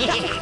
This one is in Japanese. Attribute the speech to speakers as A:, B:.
A: Ah!